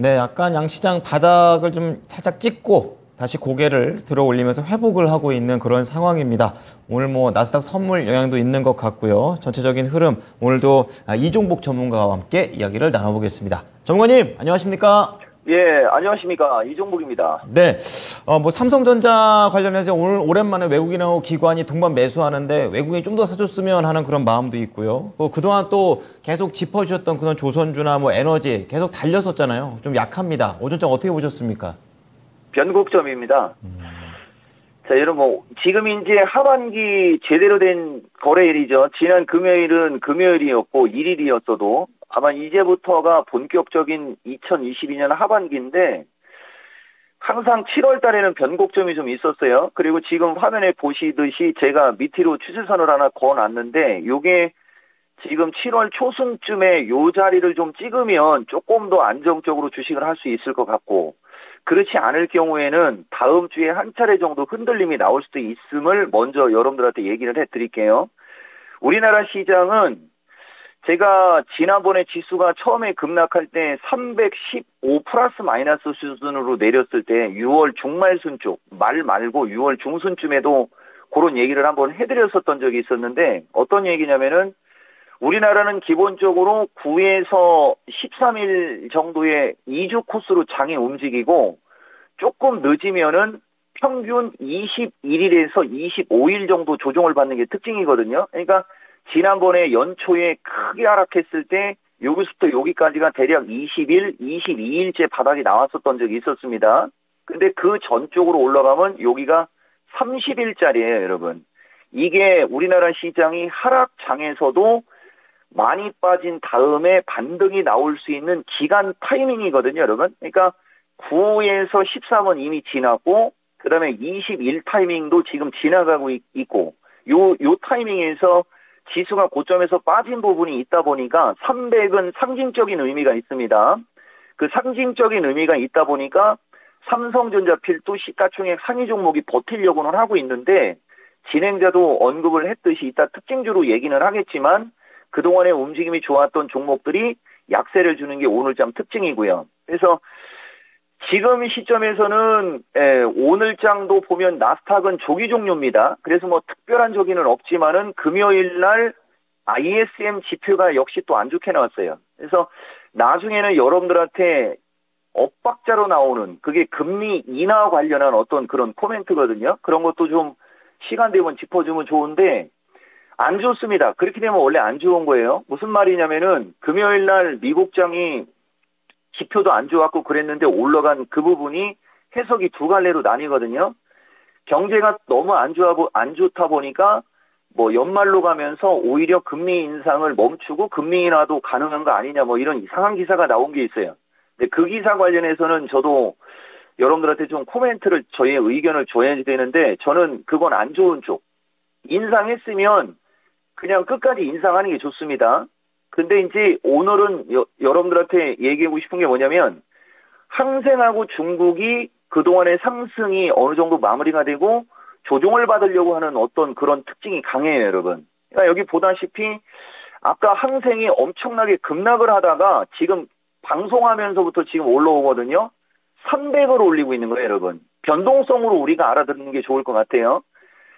네, 약간 양시장 바닥을 좀 살짝 찍고 다시 고개를 들어 올리면서 회복을 하고 있는 그런 상황입니다. 오늘 뭐 나스닥 선물 영향도 있는 것 같고요. 전체적인 흐름 오늘도 아, 이종복 전문가와 함께 이야기를 나눠보겠습니다. 전문가님 안녕하십니까? 예, 안녕하십니까. 이종복입니다. 네, 어, 뭐 삼성전자 관련해서 오늘 오랜만에 외국인하고 기관이 동반 매수하는데 외국인이 좀 더 사줬으면 하는 그런 마음도 있고요. 어, 그동안 또 계속 짚어주셨던 그런 조선주나 뭐 에너지 계속 달렸었잖아요. 좀 약합니다. 오전장 어떻게 보셨습니까? 변곡점입니다. 자, 여러분, 뭐, 지금 이제 하반기 제대로 된 거래일이죠. 지난 금요일은 금요일이었고, 1일이었어도 아마 이제부터가 본격적인 2022년 하반기인데, 항상 7월 달에는 변곡점이 좀 있었어요. 그리고 지금 화면에 보시듯이 제가 밑으로 추세선을 하나 그어놨는데, 요게 지금 7월 초순쯤에 요 자리를 좀 찍으면 조금 더 안정적으로 주식을 할 수 있을 것 같고, 그렇지 않을 경우에는 다음 주에 한 차례 정도 흔들림이 나올 수도 있음을 먼저 여러분들한테 얘기를 해 드릴게요. 우리나라 시장은 제가 지난번에 지수가 처음에 급락할 때 315 플러스 마이너스 수준으로 내렸을 때 6월 중말순 쪽, 말 말고 6월 중순쯤에도 그런 얘기를 한번 해드렸었던 적이 있었는데 어떤 얘기냐면은 우리나라는 기본적으로 9에서 13일 정도의 2주 코스로 장이 움직이고 조금 늦으면은 평균 21일에서 25일 정도 조정을 받는 게 특징이거든요. 그러니까 지난번에 연초에 크게 하락했을 때 여기서부터 여기까지가 대략 20일, 22일째 바닥이 나왔었던 적이 있었습니다. 근데 그 전쪽으로 올라가면 여기가 30일짜리예요, 여러분. 이게 우리나라 시장이 하락장에서도 많이 빠진 다음에 반등이 나올 수 있는 기간 타이밍이거든요, 여러분. 그러니까 9에서 13은 이미 지났고, 그 다음에 21 타이밍도 지금 지나가고 있고, 요, 요 타이밍에서 지수가 고점에서 빠진 부분이 있다 보니까 300은 상징적인 의미가 있습니다. 그 상징적인 의미가 있다 보니까 삼성전자 필도 시가총액 상위 종목이 버틸려고는 하고 있는데 진행자도 언급을 했듯이 이따 특징주로 얘기는 하겠지만 그동안의 움직임이 좋았던 종목들이 약세를 주는 게 오늘장 특징이고요. 그래서 지금 시점에서는 에, 오늘장도 보면 나스닥은 조기 종료입니다. 그래서 뭐 특별한 조기는 없지만은 금요일 날 ISM 지표가 역시 또 안 좋게 나왔어요. 그래서 나중에는 여러분들한테 엇박자로 나오는 그게 금리 인하 관련한 어떤 그런 코멘트거든요. 그런 것도 좀 시간 되면 짚어주면 좋은데 안 좋습니다. 그렇게 되면 원래 안 좋은 거예요. 무슨 말이냐면은 금요일 날 미국장이 지표도 안 좋았고 그랬는데 올라간 그 부분이 해석이 두 갈래로 나뉘거든요. 경제가 너무 안 좋아고 안 좋다 보니까 뭐 연말로 가면서 오히려 금리 인상을 멈추고 금리 인하도 가능한 거 아니냐 뭐 이런 이상한 기사가 나온 게 있어요. 근데 그 기사 관련해서는 저도 여러분들한테 좀 코멘트를 저희의 의견을 줘야 되는데 저는 그건 안 좋은 쪽. 인상했으면 그냥 끝까지 인상하는 게 좋습니다. 근데 이제 오늘은 여, 여러분들한테 얘기하고 싶은 게 뭐냐면 항생하고 중국이 그동안의 상승이 어느 정도 마무리가 되고 조정을 받으려고 하는 어떤 그런 특징이 강해요, 여러분. 그러니까 여기 보다시피 아까 항생이 엄청나게 급락을 하다가 지금 방송하면서부터 지금 올라오거든요. 300을 올리고 있는 거예요, 여러분. 변동성으로 우리가 알아듣는 게 좋을 것 같아요.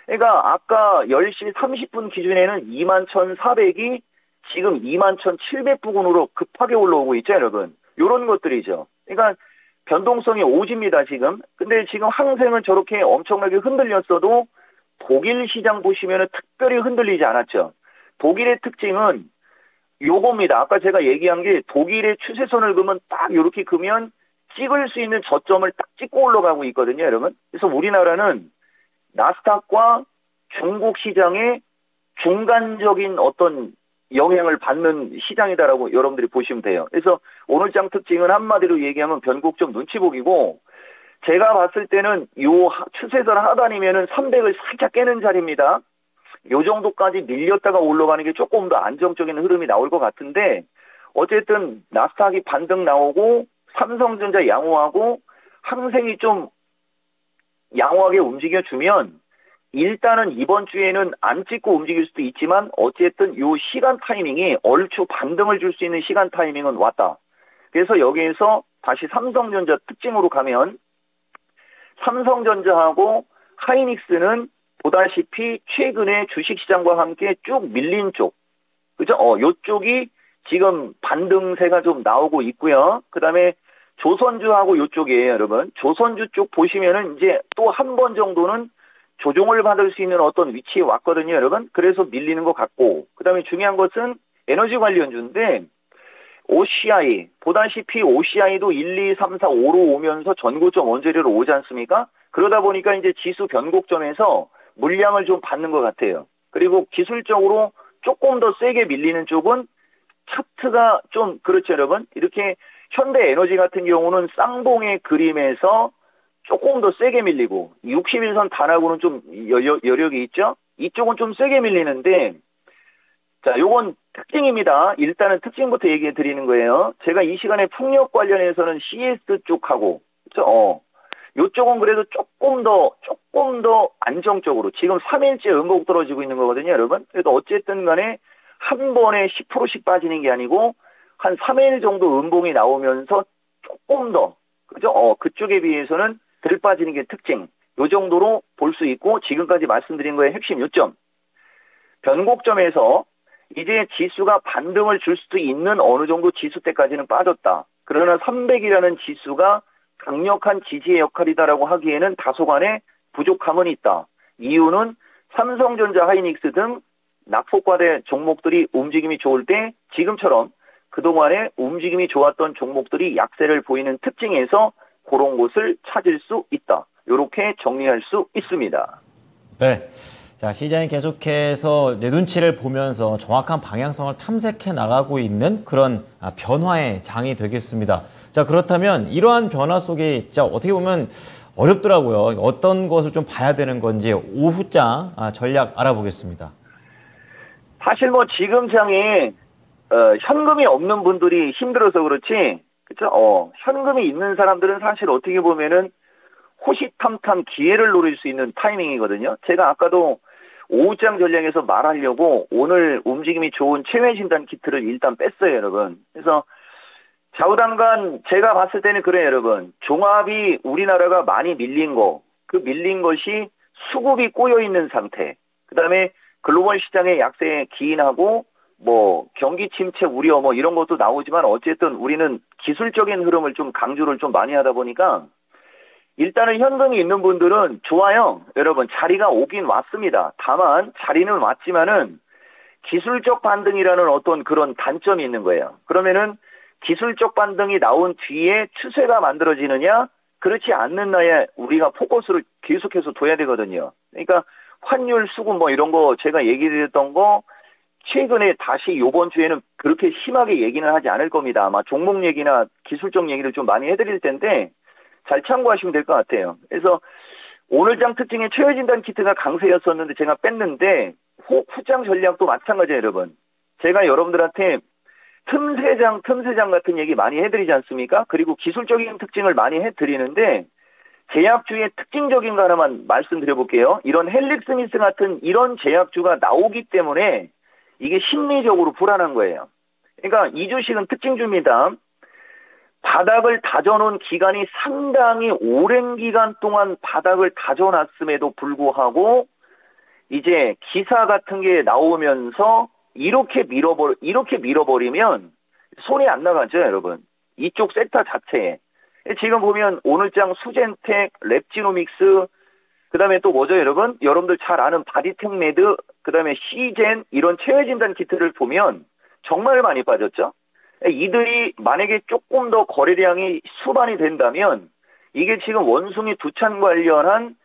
그러니까 아까 10시 30분 기준에는 21,400이 지금 21,700부근으로 급하게 올라오고 있죠, 여러분. 요런 것들이죠. 그러니까 변동성이 오집니다, 지금. 근데 지금 항생은 저렇게 엄청나게 흔들렸어도 독일 시장 보시면은 특별히 흔들리지 않았죠. 독일의 특징은 요겁니다. 아까 제가 얘기한 게 독일의 추세선을 그으면 딱 이렇게 그면 찍을 수 있는 저점을 딱 찍고 올라가고 있거든요, 여러분. 그래서 우리나라는 나스닥과 중국 시장의 중간적인 어떤 영향을 받는 시장이다라고 여러분들이 보시면 돼요. 그래서 오늘장 특징은 한마디로 얘기하면 변곡점 눈치 보기고 제가 봤을 때는 요 추세선 하단이면은 300을 살짝 깨는 자리입니다. 요 정도까지 밀렸다가 올라가는 게 조금 더 안정적인 흐름이 나올 것 같은데 어쨌든 나스닥이 반등 나오고 삼성전자 양호하고 항생이 좀 양호하게 움직여주면 일단은 이번 주에는 안 찍고 움직일 수도 있지만 어쨌든 요 시간 타이밍이 얼추 반등을 줄 수 있는 시간 타이밍은 왔다. 그래서 여기에서 다시 삼성전자 특징으로 가면 삼성전자하고 하이닉스는 보다시피 최근에 주식시장과 함께 쭉 밀린 쪽, 그죠? 어, 요쪽이 지금 반등세가 좀 나오고 있고요. 그 다음에 조선주하고 요쪽이에요, 여러분. 조선주 쪽 보시면은 이제 또 한 번 정도는 조종을 받을 수 있는 어떤 위치에 왔거든요, 여러분. 그래서 밀리는 것 같고, 그 다음에 중요한 것은 에너지 관련주인데, OCI, 보다시피 OCI도 1, 2, 3, 4, 5로 오면서 전고점 원자리로 오지 않습니까? 그러다 보니까 이제 지수 변곡점에서 물량을 좀 받는 것 같아요. 그리고 기술적으로 조금 더 세게 밀리는 쪽은 차트가 좀 그렇죠, 여러분. 이렇게 현대 에너지 같은 경우는 쌍봉의 그림에서 조금 더 세게 밀리고 61선 단하고는 좀 여력이 있죠. 이쪽은 좀 세게 밀리는데 자, 요건 특징입니다. 일단은 특징부터 얘기해 드리는 거예요. 제가 이 시간에 풍력 관련해서는 CS 쪽하고 그렇죠? 어. 요쪽은 그래도 조금 더 조금 더 안정적으로 지금 3일째 음곡 떨어지고 있는 거거든요, 여러분. 그래도 어쨌든 간에 한 번에 10%씩 빠지는 게 아니고 한 3일 정도 음봉이 나오면서 조금 더 그죠? 어, 그쪽에 비해서는 덜 빠지는 게 특징. 요 정도로 볼 수 있고 지금까지 말씀드린 거의 핵심 요점. 변곡점에서 이제 지수가 반등을 줄 수도 있는 어느 정도 지수 때까지는 빠졌다. 그러나 300이라는 지수가 강력한 지지의 역할이다라고 하기에는 다소간의 부족함은 있다. 이유는 삼성전자 하이닉스 등 낙폭과대 종목들이 움직임이 좋을 때 지금처럼 그동안에 움직임이 좋았던 종목들이 약세를 보이는 특징에서 그런 곳을 찾을 수 있다. 이렇게 정리할 수 있습니다. 네. 자, 시장이 계속해서 내 눈치를 보면서 정확한 방향성을 탐색해 나가고 있는 그런 아, 변화의 장이 되겠습니다. 자, 그렇다면 이러한 변화 속에 진짜 어떻게 보면 어렵더라고요. 어떤 것을 좀 봐야 되는 건지 오후장 아, 전략 알아보겠습니다. 사실 뭐 지금 장에 어, 현금이 없는 분들이 힘들어서 그렇지, 그죠? 어, 현금이 있는 사람들은 사실 어떻게 보면은 호시탐탐 기회를 노릴 수 있는 타이밍이거든요. 제가 아까도 오후장 전략에서 말하려고 오늘 움직임이 좋은 체외 진단 키트를 일단 뺐어요, 여러분. 그래서 좌우당간 제가 봤을 때는 그래요, 여러분. 종합이 우리나라가 많이 밀린 거, 그 밀린 것이 수급이 꼬여 있는 상태. 그다음에 글로벌 시장의 약세에 기인하고 뭐 경기 침체 우려 뭐 이런 것도 나오지만 어쨌든 우리는 기술적인 흐름을 좀 강조를 좀 많이 하다 보니까 일단은 현금이 있는 분들은 좋아요. 여러분, 자리가 오긴 왔습니다. 다만, 자리는 왔지만은 기술적 반등이라는 어떤 그런 단점이 있는 거예요. 그러면은 기술적 반등이 나온 뒤에 추세가 만들어지느냐? 그렇지 않는 나에 우리가 포커스를 계속해서 둬야 되거든요. 그러니까 환율 수급 뭐 이런 거 제가 얘기 드렸던 거 최근에 다시 요번 주에는 그렇게 심하게 얘기는 하지 않을 겁니다. 아마 종목 얘기나 기술적 얘기를 좀 많이 해드릴 텐데 잘 참고하시면 될 것 같아요. 그래서 오늘장 특징의 최외진단 키트가 강세였었는데 제가 뺐는데 후, 후장 전략도 마찬가지예요, 여러분. 제가 여러분들한테 틈새장, 틈새장 같은 얘기 많이 해드리지 않습니까? 그리고 기술적인 특징을 많이 해드리는데 제약주의 특징적인 거 하나만 말씀드려볼게요. 이런 헬릭 스미스 같은 이런 제약주가 나오기 때문에 이게 심리적으로 불안한 거예요. 그러니까 이 주식은 특징주입니다. 바닥을 다져놓은 기간이 상당히 오랜 기간 동안 바닥을 다져놨음에도 불구하고 이제 기사 같은 게 나오면서 이렇게 밀어버 이렇게 밀어버리면 손이 안 나가죠, 여러분. 이쪽 섹터 자체에 지금 보면 오늘장 수젠텍, 랩지노믹스, 그 다음에 또 뭐죠, 여러분? 여러분들 잘 아는 바디텍 메드, 그다음에 씨젠 이런 체외 진단 키트를 보면 정말 많이 빠졌죠. 이들이 만약에 조금 더 거래량이 수반이 된다면 이게 지금 원숭이 두찬 관련한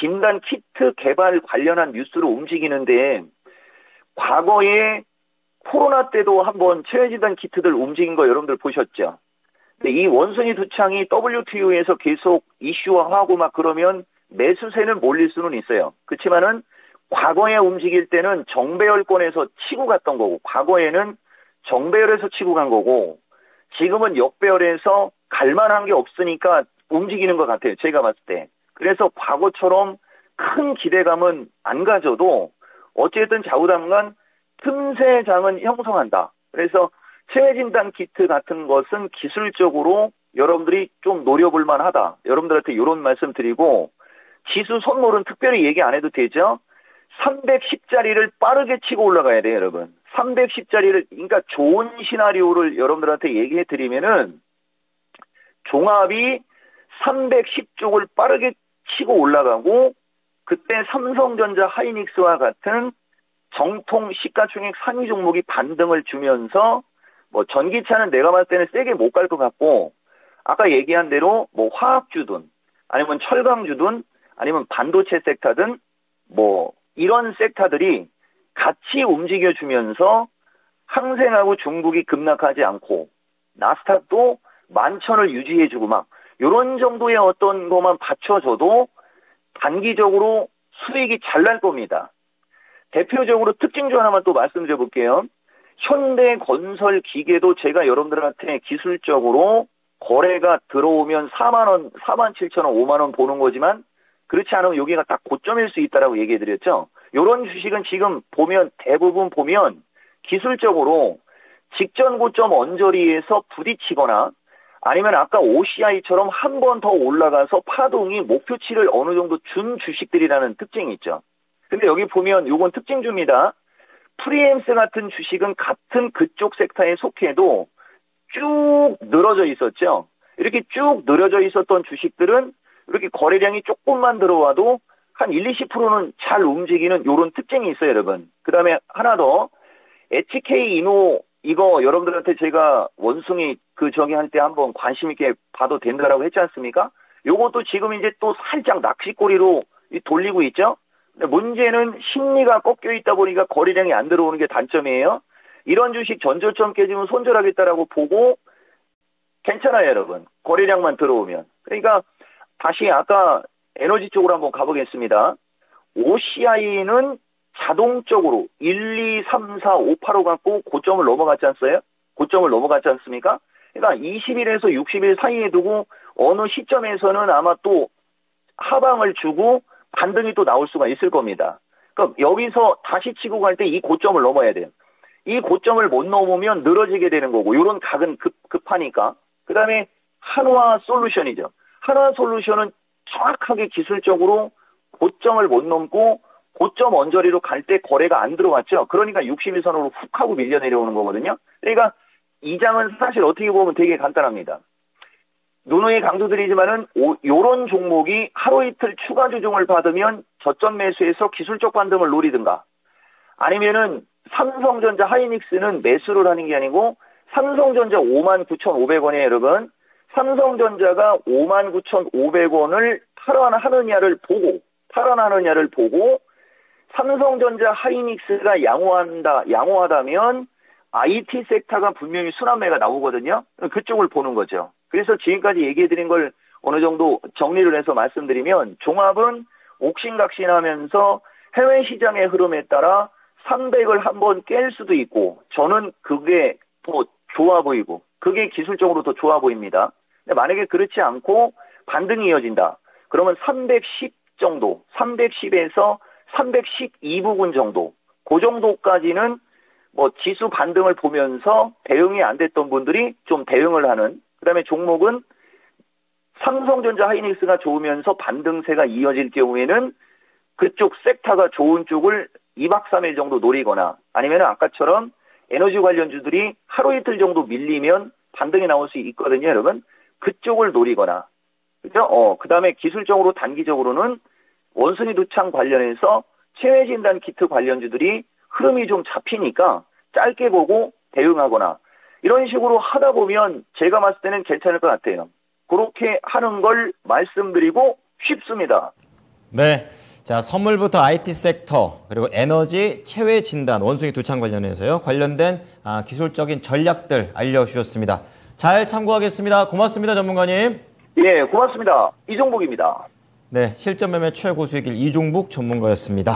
진단 키트 개발 관련한 뉴스로 움직이는데 과거에 코로나 때도 한번 체외 진단 키트들 움직인 거 여러분들 보셨죠? 이 원숭이 두창이 WTO에서 계속 이슈화하고 막 그러면 매수세는 몰릴 수는 있어요. 그렇지만은 과거에 움직일 때는 정배열권에서 치고 갔던 거고 과거에는 정배열에서 치고 간 거고 지금은 역배열에서 갈만한 게 없으니까 움직이는 것 같아요. 제가 봤을 때. 그래서 과거처럼 큰 기대감은 안 가져도 어쨌든 좌우당간 틈새 장은 형성한다. 그래서 체외진단 키트 같은 것은 기술적으로 여러분들이 좀 노려볼 만하다. 여러분들한테 이런 말씀 드리고 지수 선물은 특별히 얘기 안 해도 되죠. 310짜리를 빠르게 치고 올라가야 돼요, 여러분. 310짜리를 그러니까 좋은 시나리오를 여러분들한테 얘기해 드리면은 종합이 310쪽을 빠르게 치고 올라가고 그때 삼성전자 하이닉스와 같은 정통 시가총액 상위 종목이 반등을 주면서 뭐 전기차는 내가 봤을 때는 세게 못 갈 것 같고 아까 얘기한 대로 뭐 화학주든 아니면 철강주든 아니면 반도체 섹터든 뭐 이런 섹터들이 같이 움직여 주면서 항생하고 중국이 급락하지 않고 나스닥도 만천을 유지해 주고 막 요런 정도의 어떤 것만 받쳐줘도 단기적으로 수익이 잘 날 겁니다. 대표적으로 특징주 하나만 또 말씀드려 볼게요. 현대 건설 기계도 제가 여러분들한테 기술적으로 거래가 들어오면 4만 원, 4만 7천 원, 5만 원 보는 거지만 그렇지 않으면 여기가 딱 고점일 수 있다라고 얘기해 드렸죠. 이런 주식은 지금 보면 대부분 보면 기술적으로 직전 고점 언저리에서 부딪히거나 아니면 아까 OCI처럼 한 번 더 올라가서 파동이 목표치를 어느 정도 준 주식들이라는 특징이 있죠. 근데 여기 보면 요건 특징주입니다. 프리엠스 같은 주식은 같은 그쪽 섹터에 속해도 쭉 늘어져 있었죠. 이렇게 쭉 늘어져 있었던 주식들은 이렇게 거래량이 조금만 들어와도 한 1, 20%는 잘 움직이는 요런 특징이 있어요, 여러분. 그 다음에 하나 더, HK 이노, 이거 여러분들한테 제가 원숭이 그 저기 할 때 한번 관심 있게 봐도 된다라고 했지 않습니까? 요것도 지금 이제 또 살짝 낚시꼬리로 돌리고 있죠? 문제는 심리가 꺾여 있다 보니까 거래량이 안 들어오는 게 단점이에요. 이런 주식 전저점 깨지면 손절하겠다라고 보고 괜찮아요, 여러분. 거래량만 들어오면. 그러니까 다시 아까 에너지 쪽으로 한번 가보겠습니다. OCI는 자동적으로 1, 2, 3, 4, 5, 8호 갖고 고점을 넘어갔지 않어요? 고점을 넘어갔지 않습니까? 그러니까 20일에서 60일 사이에 두고 어느 시점에서는 아마 또 하방을 주고 반등이 또 나올 수가 있을 겁니다. 그럼 여기서 다시 치고 갈 때 이 고점을 넘어야 돼요. 이 고점을 못 넘으면 늘어지게 되는 거고, 이런 각은 급, 급하니까. 그 다음에 한화 솔루션이죠. 한화 솔루션은 정확하게 기술적으로 고점을 못 넘고 고점 언저리로 갈 때 거래가 안 들어왔죠. 그러니까 61선으로 훅 하고 밀려 내려오는 거거든요. 그러니까 이 장은 사실 어떻게 보면 되게 간단합니다. 누누이 강조드리지만은 요런 종목이 하루 이틀 추가 조정을 받으면 저점 매수에서 기술적 반등을 노리든가 아니면은 삼성전자 하이닉스는 매수를 하는 게 아니고 삼성전자 59,500원에 여러분 삼성전자가 59,500원을 탈환하느냐를 보고 탈환하느냐를 보고 삼성전자 하이닉스가 양호한다 양호하다면 IT 섹터가 분명히 순환매가 나오거든요. 그쪽을 보는 거죠. 그래서 지금까지 얘기해 드린 걸 어느 정도 정리를 해서 말씀드리면 종합은 옥신각신하면서 해외 시장의 흐름에 따라 300을 한번 깰 수도 있고 저는 그게 더 좋아 보이고 그게 기술적으로 더 좋아 보입니다. 근데 만약에 그렇지 않고 반등이 이어진다. 그러면 310 정도, 310에서 312 부분 정도, 그 정도까지는 뭐 지수 반등을 보면서 대응이 안 됐던 분들이 좀 대응을 하는 그다음에 종목은 삼성전자 하이닉스가 좋으면서 반등세가 이어질 경우에는 그쪽 섹터가 좋은 쪽을 2박 3일 정도 노리거나 아니면 아까처럼 에너지 관련주들이 하루 이틀 정도 밀리면 반등이 나올 수 있거든요, 여러분. 그쪽을 노리거나. 그죠? 어, 그 다음에 기술적으로 단기적으로는 원순위 두창 관련해서 체외 진단 키트 관련주들이 흐름이 좀 잡히니까 짧게 보고 대응하거나 이런 식으로 하다 보면 제가 봤을 때는 괜찮을 것 같아요. 그렇게 하는 걸 말씀드리고 싶습니다. 네. 자, 선물부터 IT 섹터, 그리고 에너지, 체외 진단, 원숭이 두창 관련해서요. 관련된 아, 기술적인 전략들 알려주셨습니다. 잘 참고하겠습니다. 고맙습니다, 전문가님. 예, 고맙습니다. 이종복입니다. 네, 실전 매매 최고 수익일 이종북 전문가였습니다.